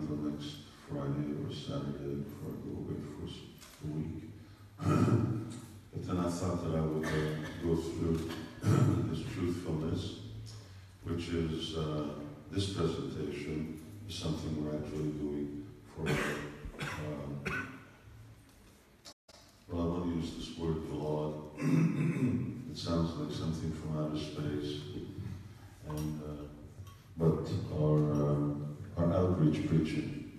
until next Friday or Saturday before I go away for a week. but then I thought that I would uh, go through this truthfulness, which is uh, this presentation is something we're actually doing for. Uh, well, I to use this word vlog. it sounds like something from outer space, and uh, but our our outreach preaching.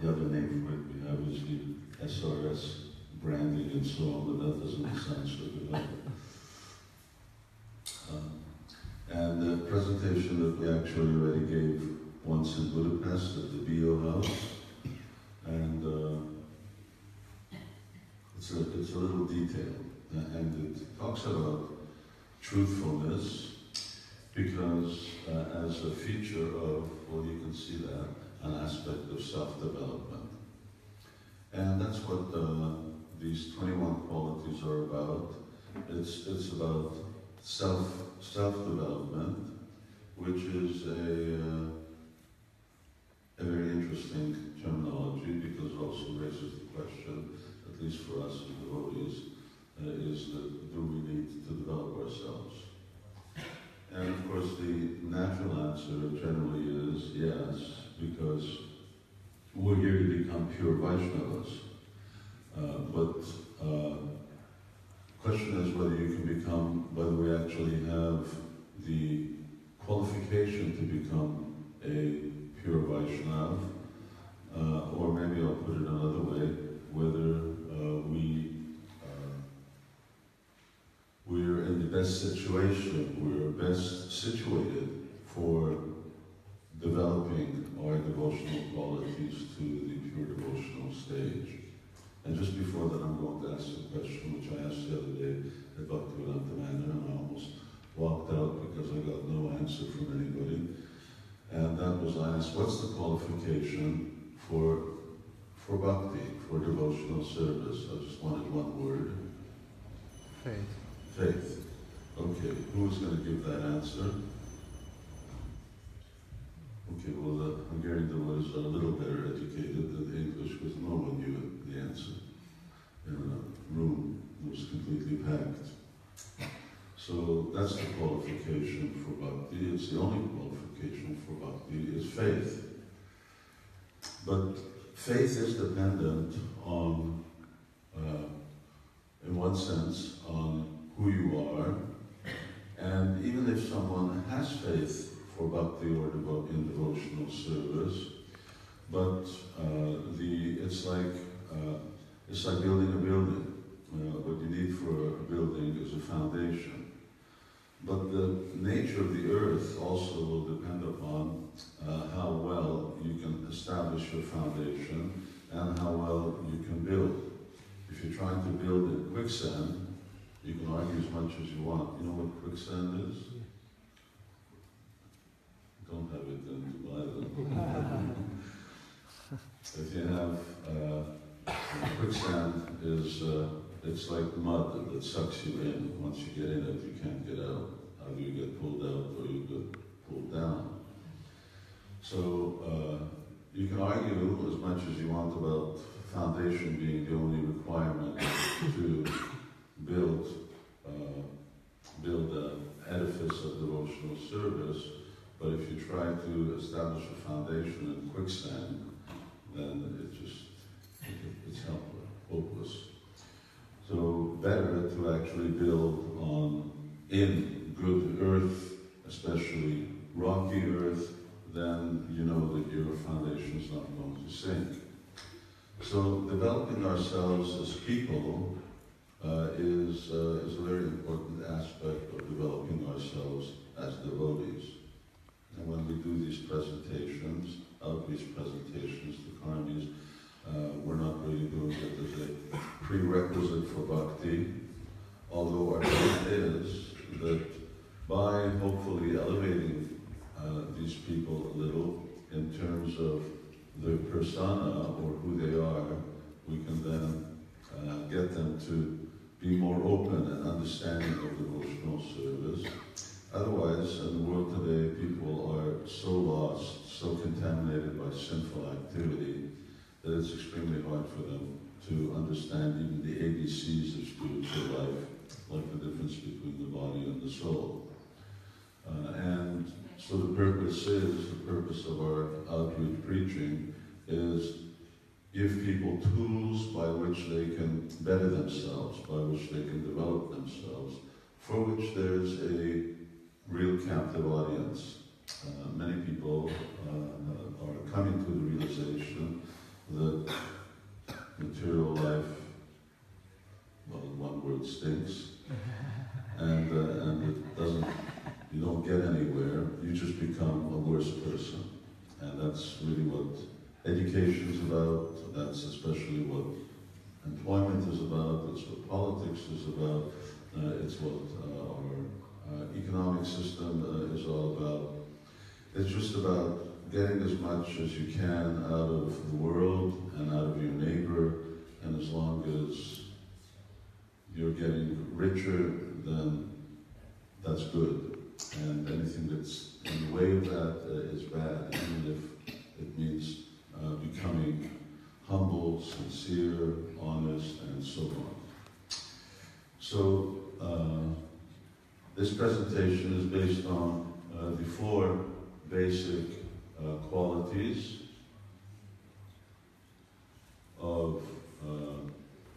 The other name for it we have is the SRS branding and so on, but that doesn't sound so good. Um, and the presentation that we actually already gave once in Budapest at the Bio House, and uh, it's, a, it's a little detailed, and it talks about truthfulness because uh, as a feature of, well, you can see that, an aspect of self-development. And that's what uh, these 21 qualities are about. It's, it's about self, self-development, which is a, uh, a very interesting terminology because it also raises the question, at least for us as devotees, uh, is that do we need to develop ourselves? Natural answer generally is yes, because we're here to become pure Vaishnavas. Uh, but uh, question is whether you can become, whether we actually have the qualification to become a pure Vaishnav, uh, or maybe I'll put it another way, whether uh, we uh, we're in the best situation, we're best situated for developing our devotional qualities to the pure devotional stage. And just before that, I'm going to ask a question which I asked the other day at Bhaktivedanta Manor, and I almost walked out because I got no answer from anybody. And that was I asked, what's the qualification for for bhakti, for devotional service? I just wanted one word. Faith. Faith. Okay, who's going to give that answer? Okay, well, the Hungarian was a little better educated than the English because no one knew the answer. In a room that was completely packed. So that's the qualification for bhakti. It's the only qualification for bhakti is faith. But faith is dependent on, uh, in one sense, on who you are. And even if someone has faith for bhakti or devo- in devotional service, but uh, the it's like uh, it's like building a building. Uh, what you need for a building is a foundation. But the nature of the earth also will depend upon uh, how well you can establish your foundation and how well you can build. If you're trying to build in quicksand, you can argue as much as you want. You know what quicksand is? Don't have it in Dubai then. if you have uh, quicksand is uh, it's like mud that sucks you in. Once you get in it, you can't get out. Either you get pulled out or you get pulled down. So uh, you can argue as much as you want about foundation being the only requirement to build uh, build an edifice of devotional service. But if you try to establish a foundation in quicksand, then it just it's helpless, hopeless. So better to actually build on in good earth, especially rocky earth, then you know that your foundation is not going to sink. So developing ourselves as people uh, is, uh, is a very important aspect of developing ourselves as devotees. And when we do these presentations, outreach presentations to karmis, uh, we're not really doing it as a prerequisite for bhakti, although our point is that by hopefully elevating uh, these people a little in terms of their persona or who they are, we can then uh, get them to be more open and understanding of devotional service. Otherwise, in the world today, people are so lost, so contaminated by sinful activity that it's extremely hard for them to understand even the ABCs of spiritual life, like the difference between the body and the soul. Uh, and so the purpose is, the purpose of our outreach preaching is give people tools by which they can better themselves, by which they can develop themselves, for which there's a real captive audience. Uh, many people uh, are coming to the realization that material life, well, in one word, stinks, and, uh, and it doesn't, you don't get anywhere, you just become a worse person. And that's really what education is about, that's especially what employment is about, it's what politics is about, uh, it's what uh, our economic system uh, is all about. It's just about getting as much as you can out of the world and out of your neighbor, and as long as you're getting richer, then that's good. And anything that's in the way of that uh, is bad, even if it means uh, becoming humble, sincere, honest, and so on. So, uh, this presentation is based on uh, the four basic uh, qualities of uh,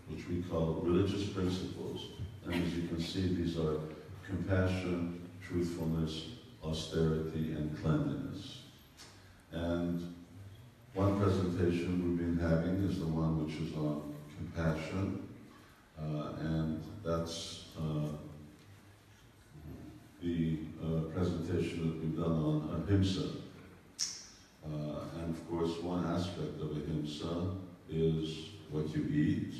which we call religious principles. And as you can see, these are compassion, truthfulness, austerity, and cleanliness. And one presentation we've been having is the one which is on compassion, uh, and that's uh, the uh, presentation that we've done on ahimsa. Uh, and of course, one aspect of ahimsa is what you eat.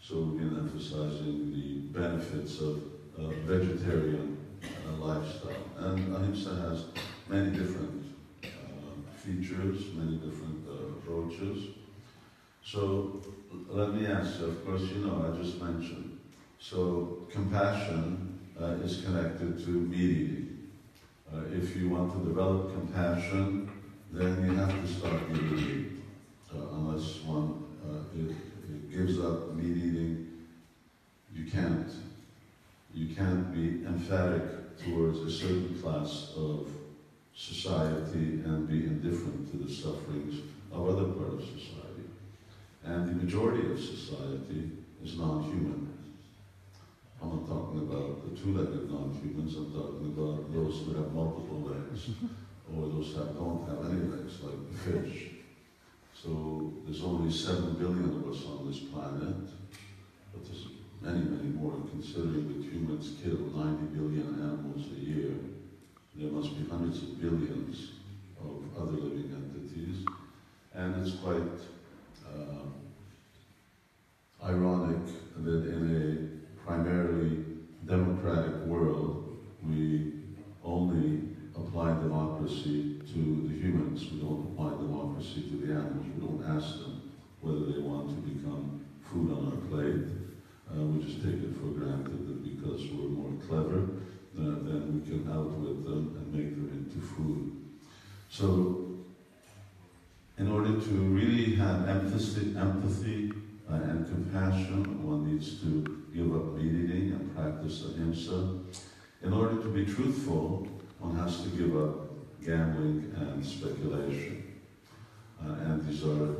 So we've been emphasizing the benefits of uh, vegetarian uh, lifestyle. And ahimsa has many different uh, features, many different uh, approaches. So let me ask you, of course, you know, I just mentioned. So compassion is connected to meat eating. Uh, if you want to develop compassion, then you have to start meat. Uh, unless one it, it gives up meat eating, you can't you can't be emphatic towards a certain class of society and be indifferent to the sufferings of other parts of society. And the majority of society is non-human. I'm not talking about the two-legged non-humans, I'm talking about those who have multiple legs, or those that don't have any legs, like the fish. So there's only 7 billion of us on this planet, but there's many, many more, considering that humans kill 90 billion animals a year. There must be hundreds of billions of other living entities, and it's quite uh, ironic that in a primarily democratic world, we only apply democracy to the humans. We don't apply democracy to the animals. We don't ask them whether they want to become food on our plate. Uh, we just take it for granted that because we're more clever, uh, then we can outwit them and make them into food. So, in order to really have empathy, empathy uh, and compassion, one needs to give up eating and practice ahimsa. In order to be truthful, one has to give up gambling and speculation. Uh, and these are,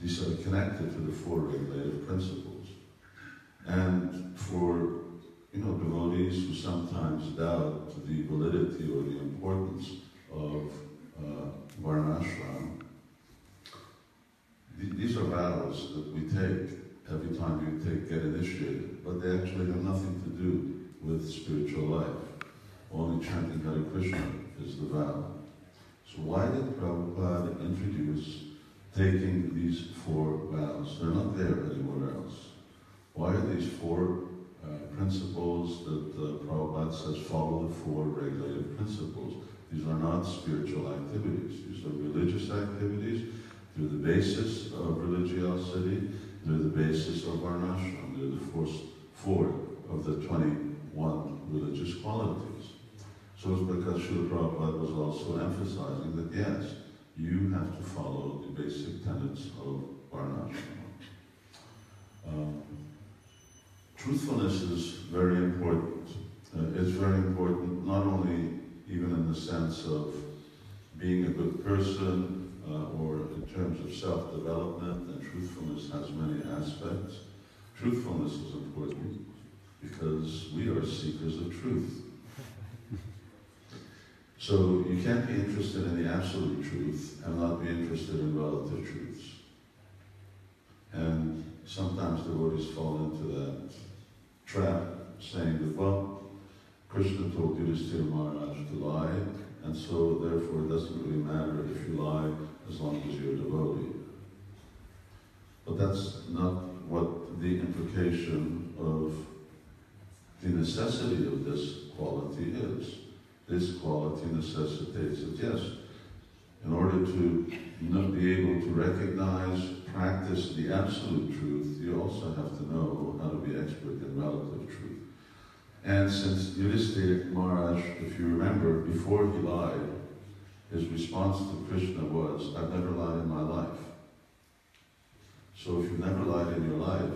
these are connected to the four regulative principles. And for you know, devotees who sometimes doubt the validity or the importance of uh, Varnashram, th- these are vows that we take every time you take, get initiated, but they actually have nothing to do with spiritual life. Only chanting Hare Krishna is the vow. So why did Prabhupada introduce taking these four vows? They're not there anywhere else. Why are these four uh, principles that uh, Prabhupada says follow the four regulative principles? These are not spiritual activities. These are religious activities. They're the basis of religiosity. They're the basis of varnashram. They're the first four of the 21 religious qualities. So it's because Srila Prabhupada was also emphasizing that yes, you have to follow the basic tenets of Varnashrama. Um, truthfulness is very important. Uh, it's very important not only even in the sense of being a good person uh, or in terms of self-development, and truthfulness has many aspects. Truthfulness is important because we are seekers of truth. So you can't be interested in the absolute truth and not be interested in relative truths. And sometimes devotees fall into that trap, saying that, well, Krishna told Yudhisthira Maharaj to lie, and so therefore it doesn't really matter if you lie as long as you're a devotee. But that's not what the implication of the necessity of this quality is. This quality necessitates that, yes, in order to not be able to recognize, practice the absolute truth, you also have to know how to be expert in relative truth. And since Yudhisthira Maharaj, if you remember, before he lied, his response to Krishna was, I've never lied in my life. So if you've never lied in your life,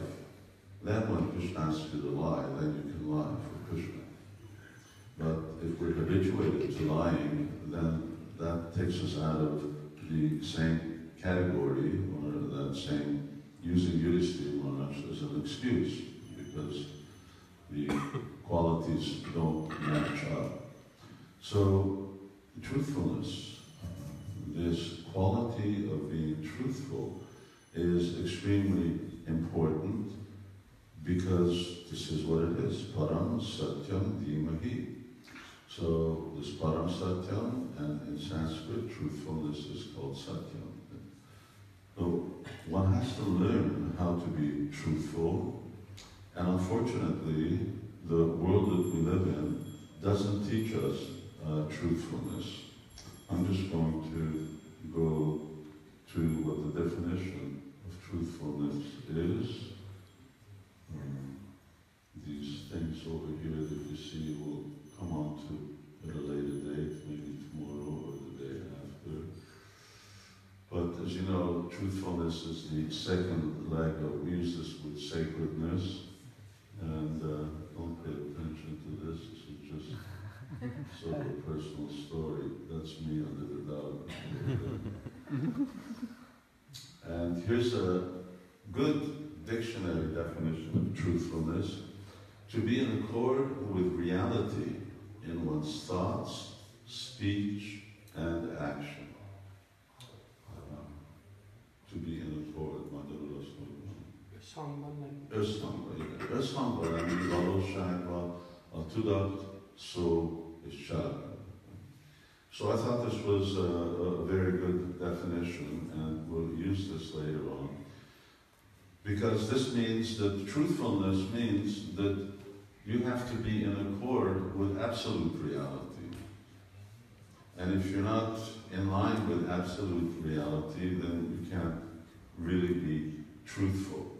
then when Krishna asks you to lie, then you can lie for Krishna. But if we're habituated to lying, then that takes us out of the same category, or that same, using Yudhisthira Maharaj as an excuse, because the qualities don't match up. So, truthfulness, this quality of being truthful, is extremely important because this is what it is. Param Satyam Dhimahi. So this Param Satyam, and in Sanskrit, truthfulness is called Satyam. So one has to learn how to be truthful, and unfortunately, the world that we live in doesn't teach us uh, truthfulness. I'm just going to go to what the definition of truthfulness is. Um, these things over here that you see will come on to at a later date, maybe tomorrow or the day after. But as you know, truthfulness is the second leg of, we with sacredness, and uh, don't pay attention to this, this is just sort of a personal story. That's me under the dog. and here's a good dictionary definition of truthfulness. To be in accord with reality in one's thoughts, speech, and action. Um, to be in accord, Összhangban, igen. Összhangban lenni valóságban, a tudat, szó és cselekvés. So I thought this was a, a, very good definition, and we'll use this later on. Because this means that truthfulness means that you have to be in accord with absolute reality. And if you're not in line with absolute reality, then you can't really be truthful.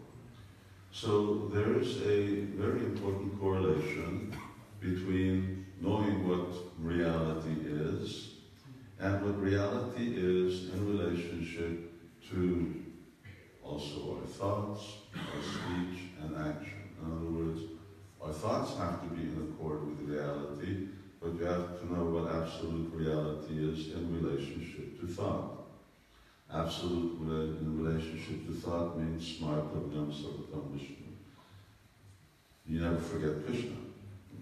So there is a very important correlation between knowing what reality is and what reality is in relationship to also our thoughts, our speech, and action. In other words, our thoughts have to be in accord with reality, but you have to know what absolute reality is in relationship to thought. Absolute in relationship to thought means smartavyah satatam Vishnu. You never forget Krishna.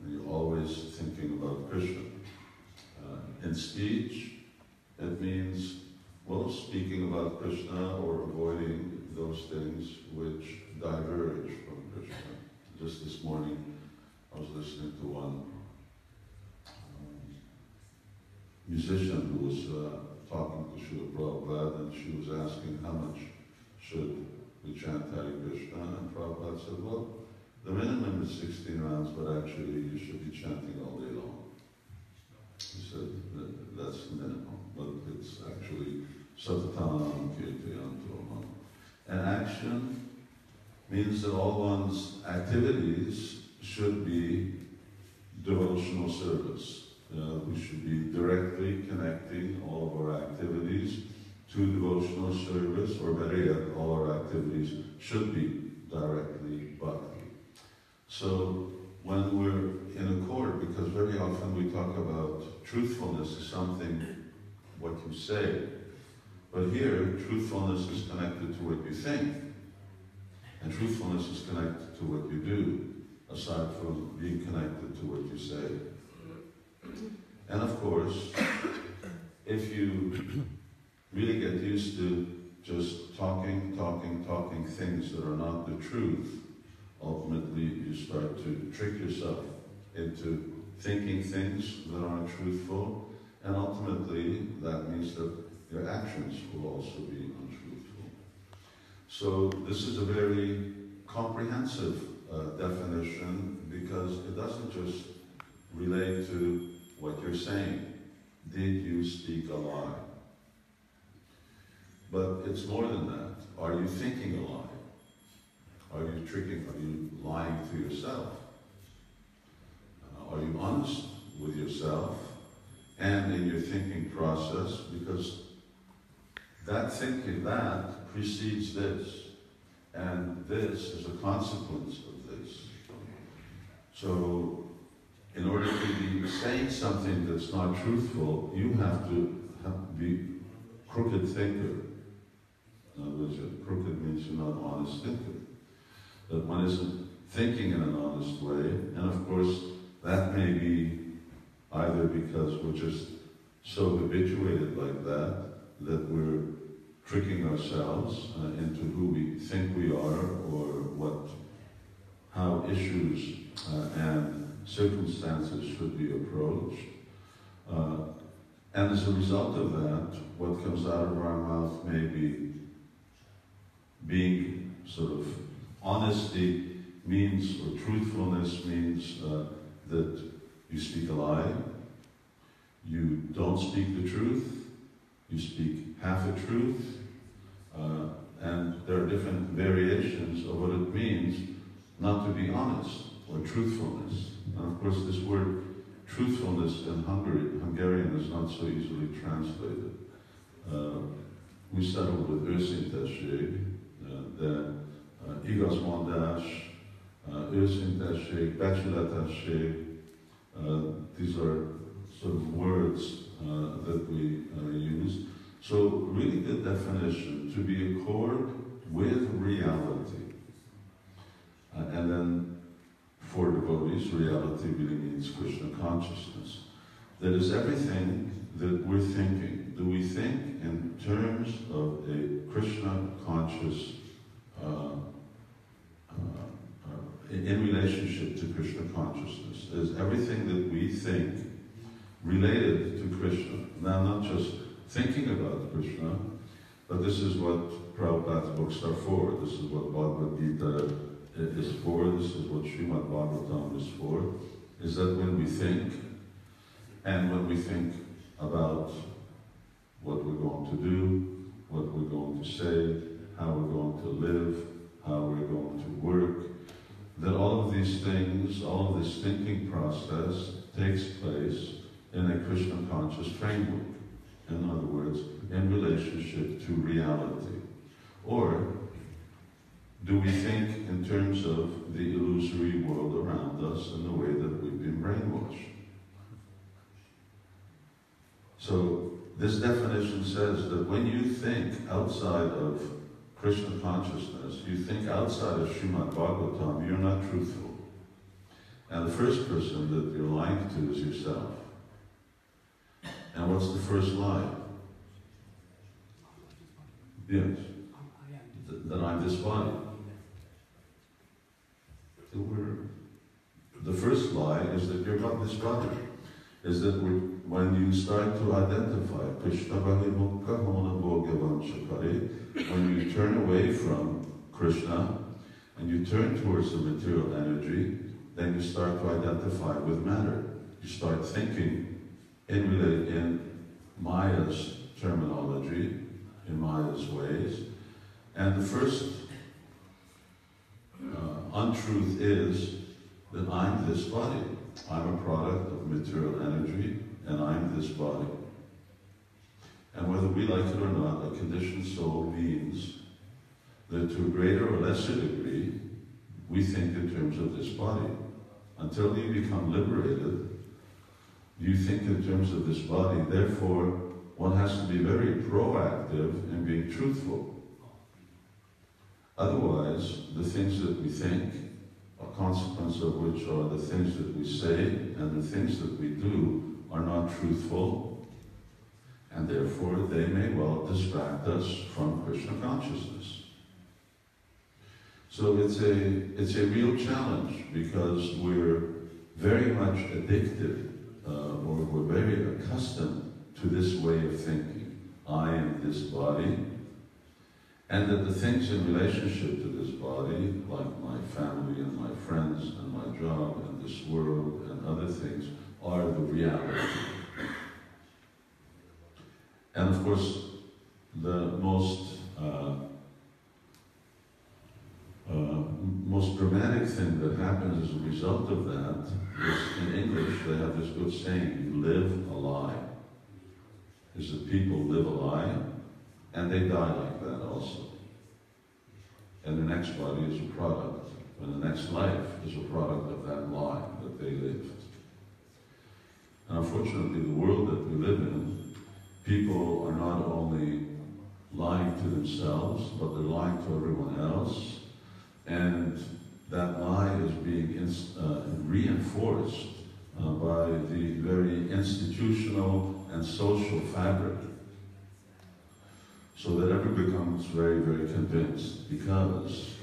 You're always thinking about Krishna. Uh, in speech, it means, well, speaking about Krishna or avoiding those things which diverge from Krishna. Just this morning, I was listening to one um, musician who was uh, talking to Srila Prabhupada, and she was asking how much should we chant Hare Krishna, and Prabhupada said, well, the minimum is 16 rounds, but actually you should be chanting all day long. He said that that's the minimum, but it's actually satatanam kirtayanto And action means that all one's activities should be devotional service. Uh, we should be directly connecting all of our activities to devotional service, or better yet, all our activities should be directly bhakti. So when we're in accord, because very often we talk about truthfulness as something what you say, but here truthfulness is connected to what you think, and truthfulness is connected to what you do, aside from being connected to what you say. And of course, if you really get used to just talking, talking, talking things that are not the truth, ultimately you start to trick yourself into thinking things that aren't truthful, and ultimately that means that your actions will also be untruthful. So this is a very comprehensive uh, definition because it doesn't just relate to what you're saying. Did you speak a lie? But it's more than that. Are you thinking a lie? Are you tricking? Are you lying to yourself? Uh, are you honest with yourself and in your thinking process? Because that thinking, that precedes this, and this is a consequence of this. So, in order to be saying something that's not truthful, you have to have, be crooked thinker. In other words, crooked means you're not honest thinker. That one isn't thinking in an honest way, and of course, that may be either because we're just so habituated like that that we're tricking ourselves uh, into who we think we are or what, how issues uh, and circumstances should be approached. Uh, and as a result of that, what comes out of our mouth may be being sort of honesty means, or truthfulness means uh, that you speak a lie, you don't speak the truth, you speak half a truth, uh, and there are different variations of what it means not to be honest or truthfulness. And of course, this word truthfulness in Hungary, Hungarian is not so easily translated. Uh, we settled with őszinteség, uh, uh, igazmondás, uh, őszinteség, becsületesség, uh, these are sort of words uh, that we uh, use. So, really good definition to be accord with reality. Uh, and then, for devotees, reality really means Krishna consciousness. That is everything that we're thinking. Do we think in terms of a Krishna conscious, uh, uh, uh Uh, in relationship to Krishna consciousness? Is everything that we think related to Krishna? Now, not just thinking about Krishna, but this is what Prabhupada's books are for. This is what Bhagavad Gita is for. This is what Srimad Bhagavatam is for. Is that when we think, and when we think about what we're going to do, what we're going to say, how we're going to live, how we're going to work, that all of these things, all of this thinking process takes place in a Krishna conscious framework. In other words, in relationship to reality. Or do we think in terms of the illusory world around us and the way that we've been brainwashed? So this definition says that when you think outside of Krishna consciousness, you think outside of Srimad Bhagavatam, you're not truthful. And the first person that you're lying to is yourself. And what's the first lie? Yes. that I'm this body. The first lie is that you're not this body. Is that when you start to identify Krishna when you turn away from Krishna and you turn towards the material energy, then you start to identify with matter. You start thinking in, in Maya's terminology, in Maya's ways. And the first uh, untruth is that I'm this body. I'm a product of material energy, and I'm this body. And whether we like it or not, a conditioned soul means that to a greater or lesser degree, we think in terms of this body. Until you become liberated, you think in terms of this body. Therefore, one has to be very proactive in being truthful. Otherwise, the things that we think, a consequence of which are the things that we say and the things that we do, are not truthful, and therefore they may well distract us from Krishna consciousness. So it's a, it's a real challenge because we're very much addicted uh, or we're very accustomed to this way of thinking. I am this body, and that the things in relationship to this body, like my family and my friends and my job and this world and other things, are the reality. And of course, the most uh, uh, most dramatic thing that happens as a result of that is in English they have this good saying, live a lie. Is that people live a lie and they die like that also. And the next body is a product, and the next life is a product of that lie that they lived. And unfortunately, the world that we live in, people are not only lying to themselves, but they're lying to everyone else and that lie is being uh, reinforced uh, by the very institutional and social fabric. So that everyone becomes very, very convinced because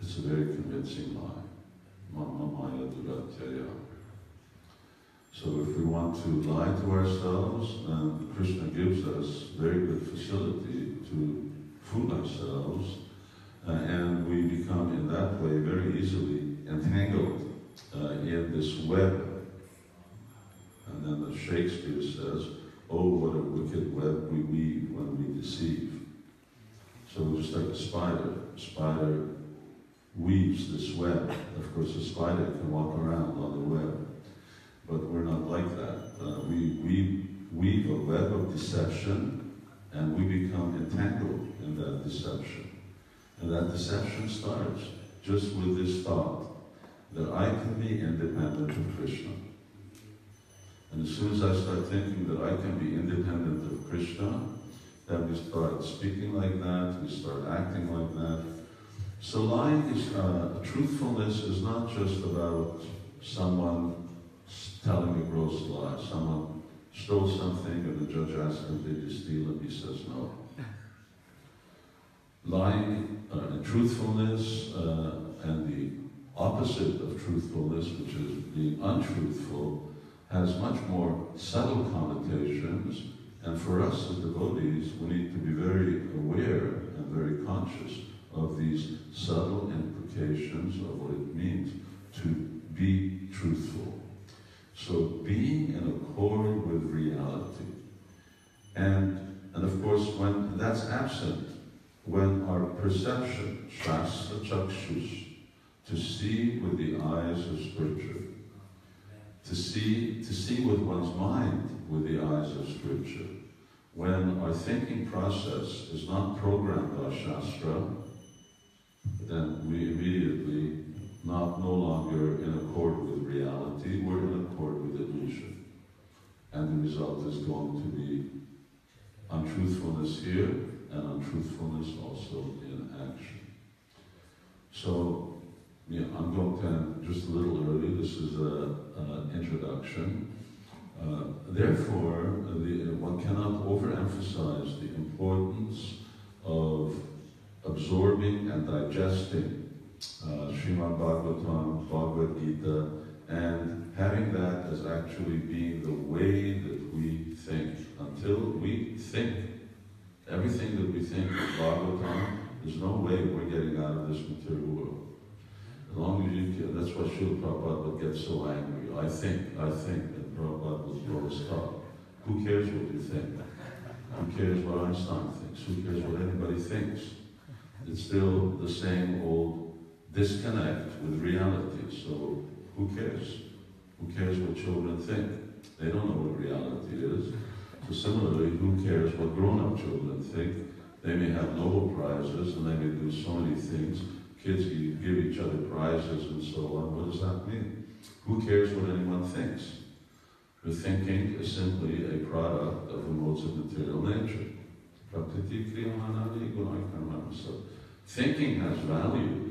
it's a very convincing lie. So if we want to lie to ourselves, then Krishna gives us very good facility to fool ourselves uh, and we become in that way very easily entangled uh, in this web. And then the Shakespeare says, oh, what a wicked web we weave when we deceive. So just like a spider. A spider weaves this web. Of course, a spider can walk around on the web, but we're not like that. Uh, we, we weave a web of deception, and we become entangled in that deception. And that deception starts just with this thought that I can be independent of Krishna. And as soon as I start thinking that I can be independent of Krishna, then we start speaking like that, we start acting like that. So lying is, uh, truthfulness is not just about someone telling a gross lie. Someone stole something and the judge asks him, did you steal it? He says no lying uh, and truthfulness uh, and the opposite of truthfulness, which is being untruthful, has much more subtle connotations. And for us as devotees, we need to be very aware and very conscious of these subtle implications of what it means to be truthful. So being in accord with reality. And, and of course, when that's absent, when our perception, shastra chakshus, to see with the eyes of scripture, to see, to see with one's mind with the eyes of scripture, when our thinking process is not programmed by shastra, then we immediately not no longer in accord with reality, we're in accord with illusion. And the result is going to be untruthfulness here, and untruthfulness also in action. So, yeah, I'm going to end just a little early. This is an introduction. Uh, therefore, the, one cannot overemphasize the importance of absorbing and digesting uh, Srimad Bhagavatam, Bhagavad Gita, and having that as actually being the way that we think. Until we think Everything that we think is Bhagavatam, there's no way we're getting out of this material world. As long as you can, that's why Srila Prabhupada would get so angry. I think, I think, and Prabhupada would a stop. Who cares what you think? Who cares what Einstein thinks? Who cares what anybody thinks? It's still the same old disconnect with reality. So who cares? Who cares what children think? They don't know what reality is. So similarly, who cares what grown-up children think? They may have Nobel Prizes and they may do so many things. Kids give each other prizes and so on. What does that mean? Who cares what anyone thinks? The thinking is simply a product of the modes of material nature. Thinking has value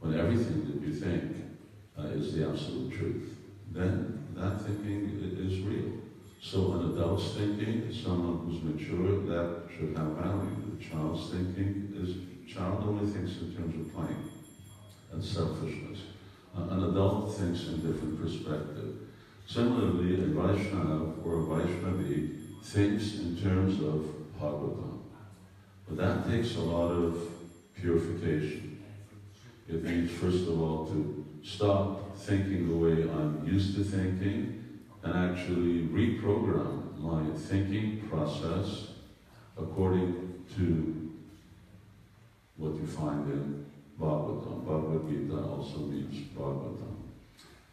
when everything that you think uh, is the absolute truth. Then that thinking is real. So an adult's thinking someone who's mature, that should have value. The child's thinking is, child only thinks in terms of playing and selfishness. Uh, an adult thinks in different perspective. Similarly, a Vaishnava or a Vaishnavi thinks in terms of Bhagavatam. But that takes a lot of purification. It means, first of all, to stop thinking the way I'm used to thinking and actually reprogram my thinking process according to what you find in Bhagavatam. Bhagavad Gita also means Bhagavatam.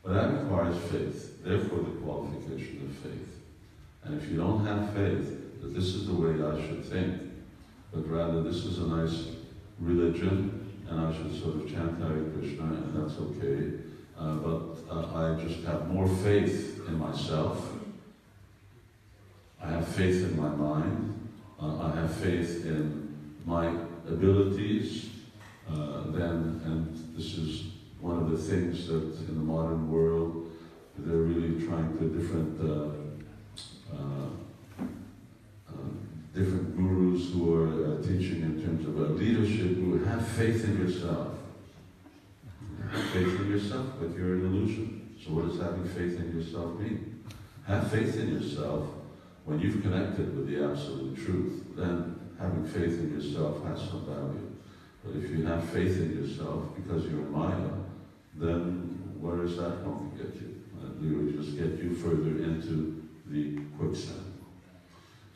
But that requires faith, therefore the qualification of faith. And if you don't have faith that this is the way I should think, but rather this is a nice religion and I should sort of chant Hare Krishna and that's okay, uh, but uh, I just have more faith in myself. I have faith in my mind. Uh, I have faith in my abilities. Uh, then, and this is one of the things that in the modern world they're really trying to different uh, uh, different gurus who are uh, teaching in terms of leadership who have faith in yourself. Have faith in yourself, but you're an illusion. So what does having faith in yourself mean? Have faith in yourself when you've connected with the absolute truth. Then having faith in yourself has some value. But if you have faith in yourself because you're Maya, then where is that going to get you? It will just get you further into the quicksand.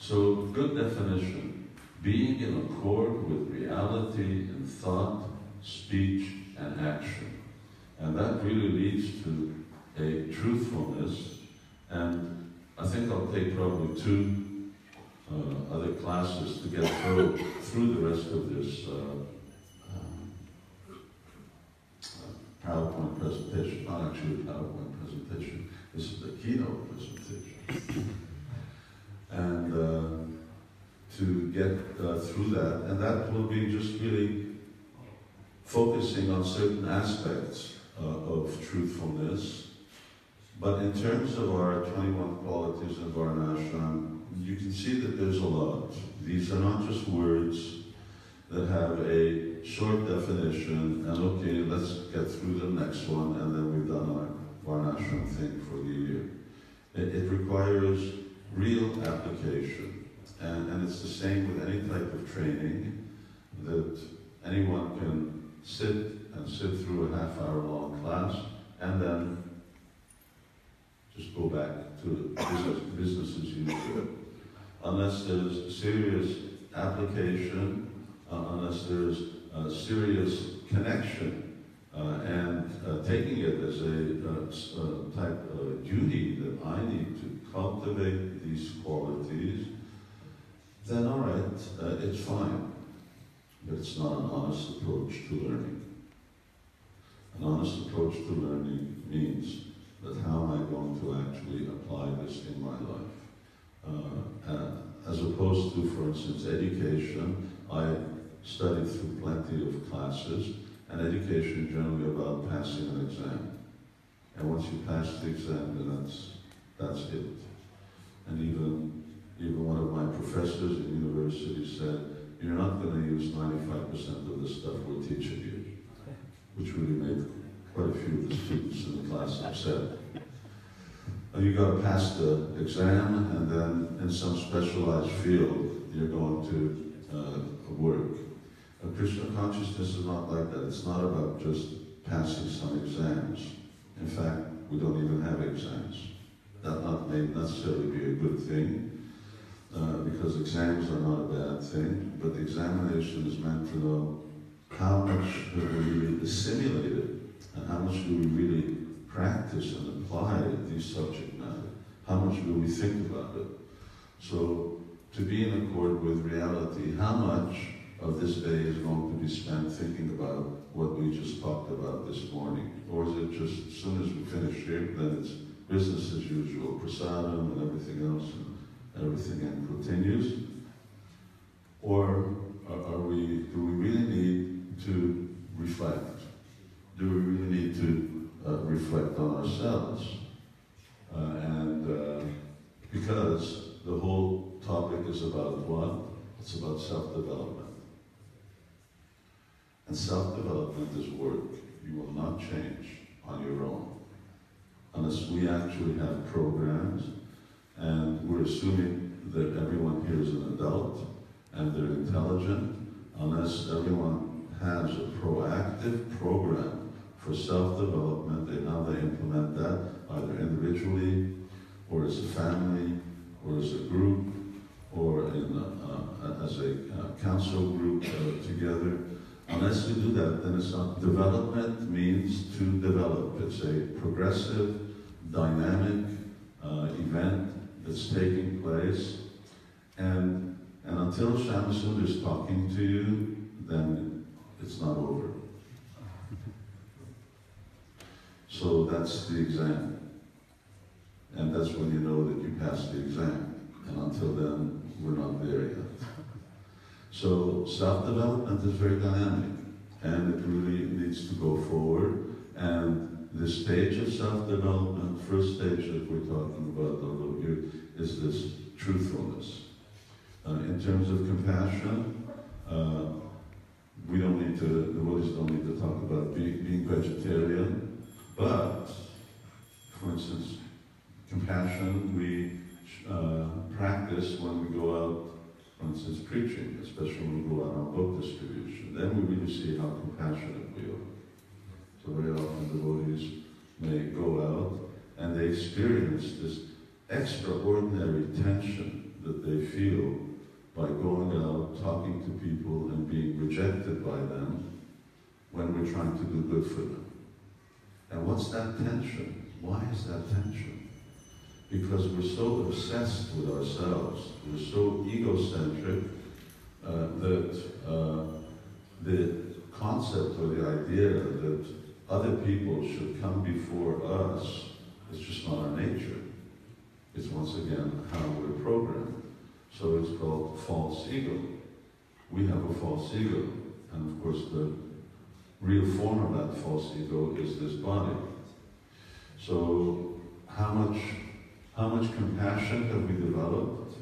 So, good definition being in accord with reality in thought, speech, and action. And that really leads to a truthfulness. And I think I'll take probably two uh, other classes to get through, through the rest of this uh, PowerPoint presentation, not actually a PowerPoint presentation, this is the keynote presentation. And uh, to get uh, through that, and that will be just really focusing on certain aspects uh, of truthfulness. But in terms of our 21 qualities of Varnashram, you can see that there's a lot. These are not just words that have a short definition, and okay, let's get through the next one, and then we've done our Varnashram thing for the year. It, it requires real application, and, and it's the same with any type of training that anyone can sit and sit through a half hour long class and then just go back to business, business as usual. Unless there's serious application, uh, unless there's uh, serious connection uh, and uh, taking it as a type of duty that I need to cultivate these qualities, then all right, it's fine. But it's not an honest approach to learning. An honest approach to learning means that how am I going to actually apply this in my life? Uh, as opposed to, for instance, education, I studied through plenty of classes, and education generally about passing an exam. And once you pass the exam, then that's, that's it. And even, even one of my professors in university said, you're not going to use 95% of the stuff we're teaching you, which really made quite a few of the students in the class upset. And you got to pass the exam, and then in some specialized field, you're going to uh, work. But Krishna consciousness is not like that. It's not about just passing some exams. In fact, we don't even have exams. That not may necessarily be a good thing, uh, because exams are not a bad thing, but the examination is meant to know how much have we really assimilated, and how much do we really practice and apply these subject matter? How much do we think about it? So, to be in accord with reality, how much of this day is going to be spent thinking about what we just talked about this morning? Or is it just as soon as we finish here, then it's business as usual, prasadam and everything else, and everything and continues? Or are, we, do we really need to reflect? Do we really need to uh, reflect on ourselves? Uh, and uh, because the whole topic is about what? It's about self-development. And self-development is work. You will not change on your own. Unless we actually have programs, and we're assuming that everyone here is an adult and they're intelligent, unless everyone has a proactive program for self-development and how they implement that, either individually or as a family or as a group or in uh, as a uh, council group uh, together. Unless we do that, then it's not. Development means to develop. It's a progressive, dynamic uh, event that's taking place. And, and until Shamsund is talking to you, then it's not over. So that's the exam. And that's when you know that you passed the exam. And until then, we're not there yet. So self-development is very dynamic, and it really needs to go forward. And the stage of self-development, first stage that we're talking about although here, is this truthfulness. Uh, in terms of compassion, uh, we don't need to, the Buddhists don't need to talk about be, being vegetarian, but, for instance, compassion we uh, practice when we go out, instance, preaching, especially when we go on book distribution. Then we really see how compassionate we are. So very often devotees may go out and they experience this extraordinary tension that they feel by going out, talking to people, and being rejected by them when we're trying to do good for them. And what's that tension? Why is that tension? Because we're so obsessed with ourselves, we're so egocentric uh, that uh, the concept or the idea that other people should come before us is just not our nature. It's once again how we're programmed. So it's called false ego. We have a false ego. And of course, the real form of that false ego is this body. So, how much, how much compassion have we developed?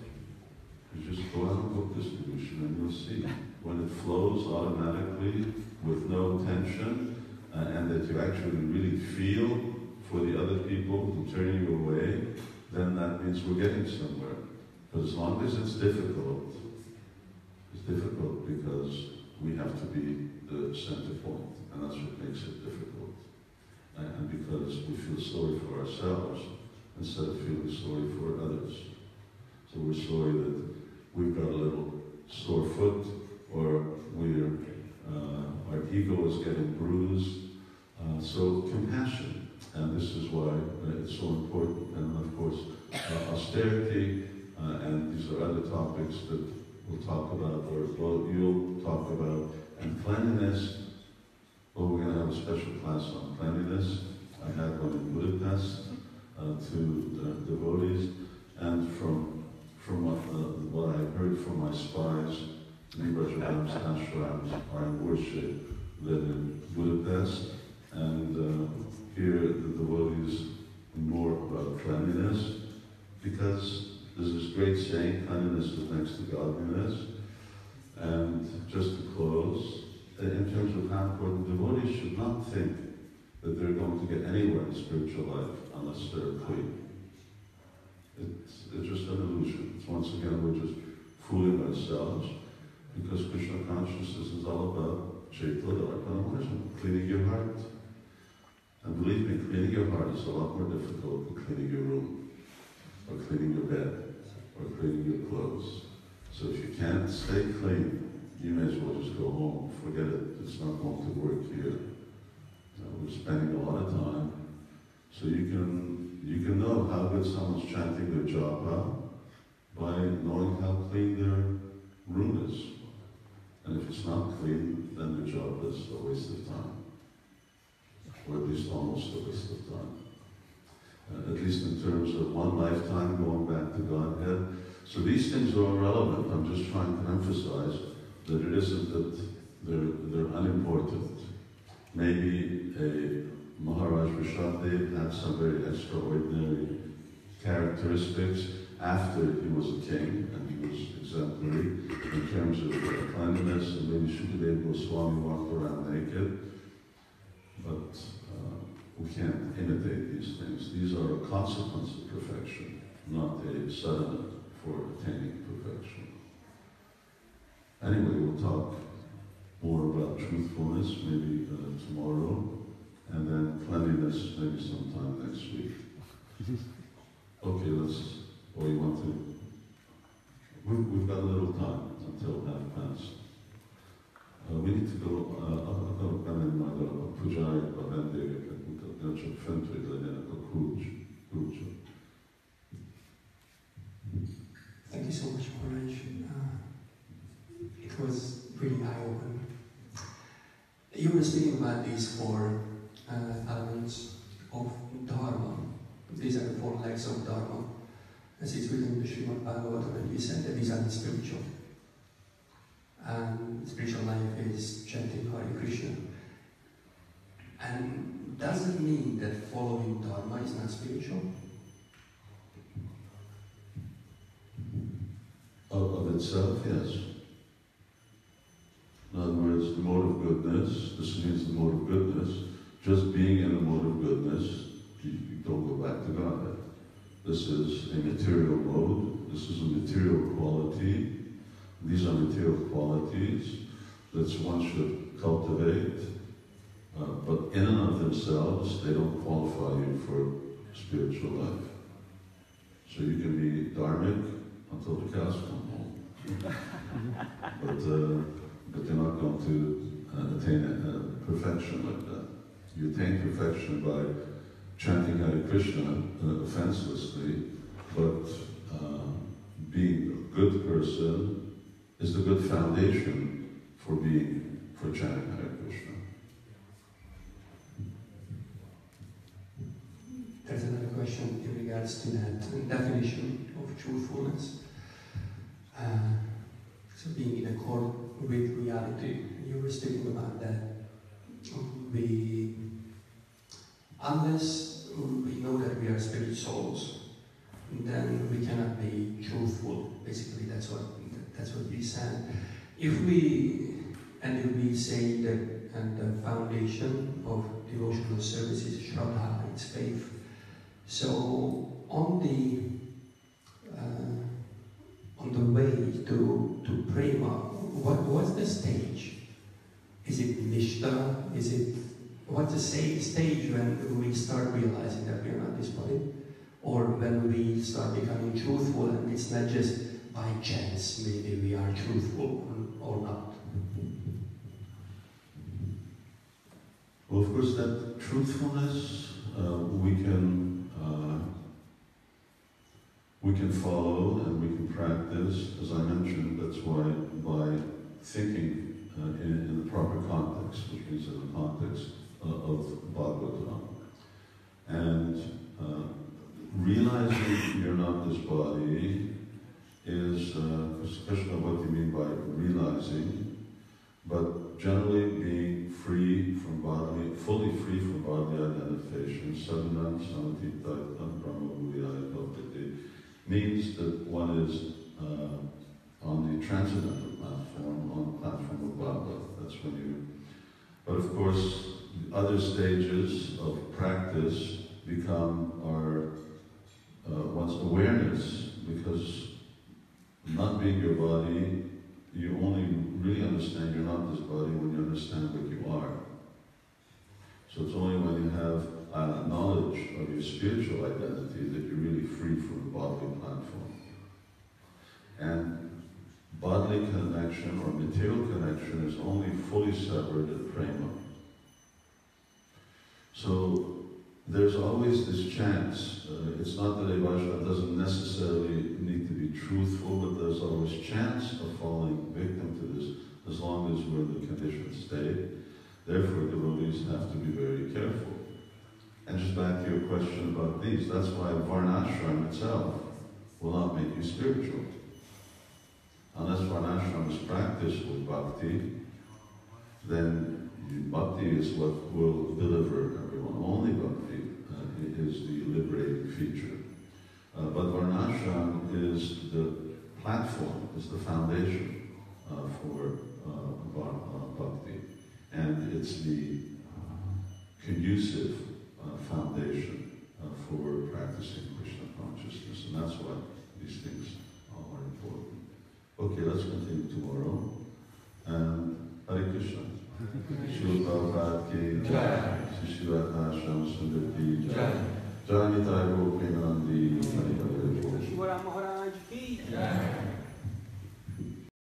You just go out and book distribution and you'll see. When it flows automatically with no tension, uh, and that you actually really feel for the other people who turn you away, then that means we're getting somewhere. But as long as it's difficult, it's difficult because we have to be the center point, and that's what makes it difficult. And, and because we feel sorry for ourselves instead of feeling sorry for others. So we're sorry that we've got a little sore foot, or we're, uh, our ego is getting bruised. Uh, so compassion, and this is why it's so important. And of course, uh, austerity, uh, and these are other topics that we'll talk about, or well, you'll talk about, and cleanliness. Well, we're going to have a special class on cleanliness. I had one in Budapest uh, to the devotees, and from from what, uh, what I heard from my spies, in New Vraja Dhama's ashrams are in worship live in Budapest, and uh, here the devotees more about cleanliness, because there's this great saying, cleanliness is next to godliness. And just to close, in terms of how important devotees should not think that they're going to get anywhere in spiritual life unless they're clean. It's, it's just an illusion. It's once again, we're just fooling ourselves because Krishna consciousness is all about Chaitanya cleaning your heart. And believe me, cleaning your heart is a lot more difficult than cleaning your room, or cleaning your bed, or cleaning your clothes. So if you can't stay clean, you may as well just go home. Forget it. It's not going to work here. Know, we're spending a lot of time. So you can you can know how good someone's chanting their japa by knowing how clean their room is. And if it's not clean, then the japa is a waste of time. Or at least almost a waste of time. Uh, at least in terms of one lifetime going back to Godhead. So these things are irrelevant. I'm just trying to emphasize that it isn't that they're, they're unimportant. Maybe a Maharaj Rishabdev had some very extraordinary characteristics after he was a king and he was exemplary in terms of uh, cleanliness and maybe Shukadev Goswami walked around naked. But uh, we can't imitate these things. These are a consequence of perfection, not a sediment for attaining perfection. Anyway, we'll talk more about truthfulness maybe uh, tomorrow, and then cleanliness maybe sometime next week. Okay, let's, or you want to? We've, we've got a little time until half past. Uh, we need to go, ako kanin mga pujay pabende kakuta fento ilan ako kruj, kruj. Thank you so much, Maharaj. Uh, it was really eye-opening. You were speaking about these four uh, elements of Dharma. These are the four legs of Dharma. As it's written in the Srimad Bhagavatam, you said that these are the spiritual. And spiritual life is chanting Hare Krishna. And does it mean that following Dharma is not spiritual? Of, of itself, yes. In other words, the mode of goodness, this means the mode of goodness, just being in the mode of goodness, you, don't go back to God. This is a material mode, this is a material quality, these are material qualities that one should cultivate, uh, but in and of themselves, they don't qualify you for spiritual life. So you can be dharmic until the cows come home. but, uh, but they're not going to uh, attain uh, perfection like that. You attain perfection by chanting Hare Krishna uh, offenselessly, but uh, being a good person is the good foundation for being, for chanting Hare Krishna. There's another question in regards to that definition of truthfulness. Uh, so being in accord with reality, you were speaking about that. We, unless we know that we are spirit souls, then we cannot be truthful. Basically, that's what that's what we said. If we and if we say that and the foundation of devotional service is Shraddha, it's faith. So on the uh, on the way to to prema, what what's the stage? Is it nishta? Is it what's the stage when we start realizing that we are not this body, or when we start becoming truthful and it's not just by chance maybe we are truthful or not? Well, of course, that truthfulness uh, we can uh, we can follow and we can practice. As I mentioned, that's why by thinking uh, in, in, the proper context, which means in the context uh, of Bhagavatam, and uh, realizing you're not this body is uh, what you mean by realizing, but generally being free from bodily, fully free from bodily identification, sadhanam samatita brahma means that one is uh, on the transcendental platform, on the platform of Bhagavad. That's when you. But of course, other stages of practice become our uh, one's awareness, because not being your body you only really understand you're not this body when you understand what you are. So it's only when you have uh, knowledge of your spiritual identity that you're really free from the bodily platform. And bodily connection or material connection is only fully severed at prema. So there's always this chance. Uh, it's not that a Vaishnava doesn't necessarily need to be truthful, but there's always chance of falling victim to this as long as we're in the conditioned state. Therefore, devotees have to be very careful. And just back to your question about these, that's why Varnashram itself will not make you spiritual. Unless Varnashram is practiced with bhakti, then bhakti is what will deliver everyone. Only bhakti uh, is the liberating feature. Uh, but Varnashram is the platform, is the foundation uh, for uh, uh, bhakti. And it's the conducive uh, foundation for practicing Krishna consciousness. And that's why these things. Okay, let's continue tomorrow. Um, Hare Krishna. Srila Prabhupada ki Jai. Srila Ratnasham Sundar ki Jai. Jai Nitai Rupa Premanandi. Hare Hare. Sivarama Maharaj ki Jai.